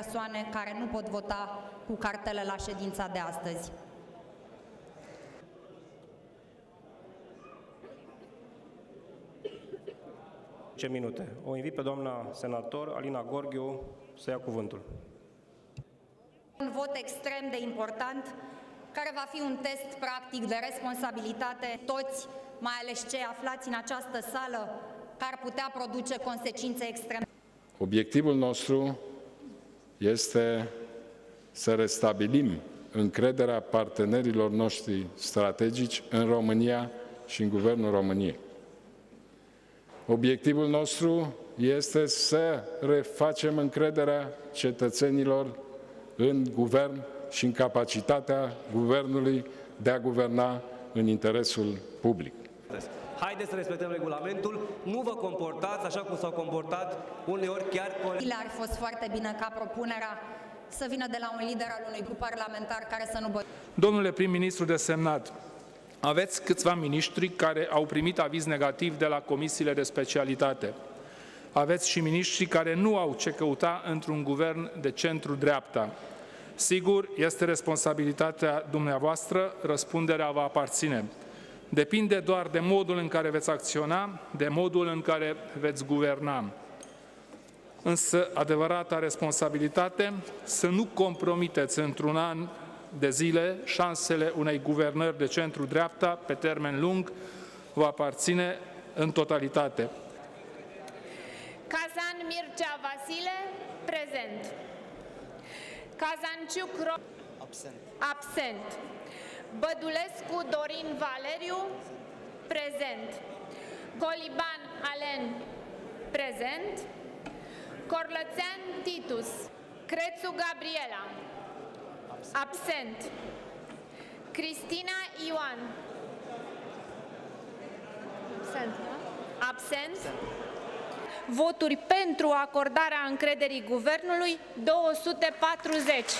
persoane care nu pot vota cu cartele la ședința de astăzi. Ce minute. O invit pe doamna senator Alina Gorghiu să ia cuvântul. Un vot extrem de important care va fi un test practic de responsabilitate toți, mai ales cei aflați în această sală, care ar putea produce consecințe extreme. Obiectivul nostru este să restabilim încrederea partenerilor noștri strategici în România și în Guvernul României. Obiectivul nostru este să refacem încrederea cetățenilor în guvern și în capacitatea guvernului de a guverna în interesul public. Haideți să respectăm regulamentul, nu vă comportați așa cum s-au comportat uneori chiar colegi. Ar fost foarte bine ca propunerea să vină de la un lider al unui grup parlamentar care să nu bă... Domnule prim-ministru desemnat, aveți câțiva miniștri care au primit aviz negativ de la comisiile de specialitate. Aveți și miniștri care nu au ce căuta într-un guvern de centru-dreapta. Sigur, este responsabilitatea dumneavoastră, răspunderea va aparține. Depinde doar de modul în care veți acționa, de modul în care veți guverna. Însă, adevărata responsabilitate să nu compromiteți într-un an de zile șansele unei guvernări de centru-dreapta pe termen lung vă aparține în totalitate. Kazan Mircea Vasile, prezent. Kazanciuc Ro... Absent. Absent. Bădulescu Dorin Valeriu, prezent. Coliban Alen, prezent. Corlățean Titus. Crețu Gabriela, absent. Cristina Ioan, absent. Absent. Voturi pentru acordarea încrederii guvernului 240.